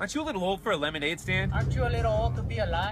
Aren't you a little old for a lemonade stand? Aren't you a little old to be alive?